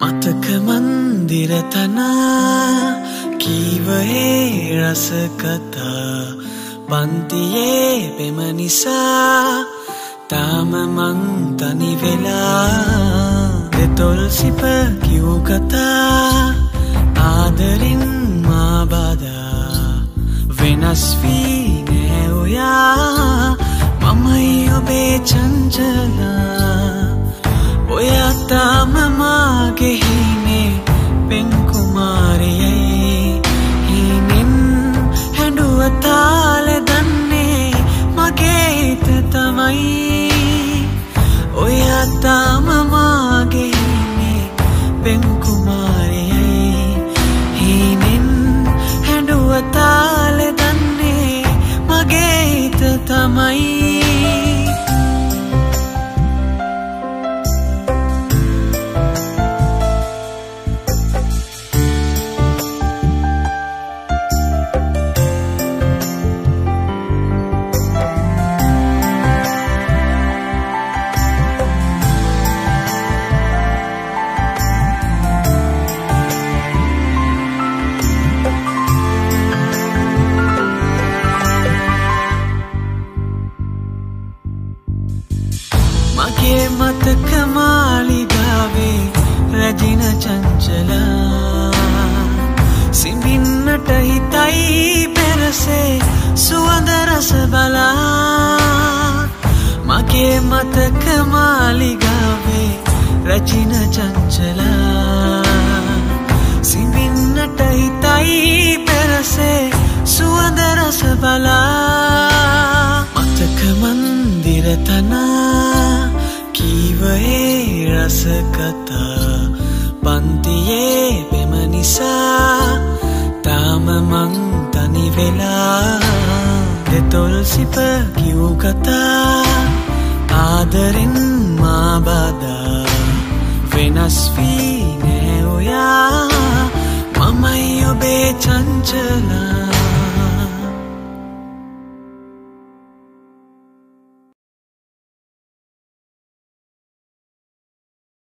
මතක මන්දිරතනා කීවයේ රසකතා පන්තියේ පෙම නිසා තාම මං තනි වෙලා දෙතොල් සිප කිව් කතා ආදරින් මාබාදා වෙනස් වී නෑඔයා මමයි ඔබේ චංචලා ඔයතාම මාගෙහිනේ ඔයතාම මාගෙහිනේ පෙන්කුමාරියයි හිනෙන් හැඩුවතාල දන්නේ මගේ හිත තමයි. මගේ මතක මාලිගාවේ රැජින චංචලා. සිඹින්නට හිතයි පෙරසේ සුවඳ රස බලා. මගේ මතක මාලිගාවේ රැජින චංචලා. සිඹින්නට හිතයි පෙරසේ සුවඳ රස බලා. මන්දිරතනා කීවයේ රසකතා පන්තියේ පෙම නිසා තාම මං තනි වෙලා. දෙතොල් සිප කිව් කතා ආදරෙන් මාබාදා වෙනස් වී නෑ ඔයා මමයි ඔබේ චංචලා.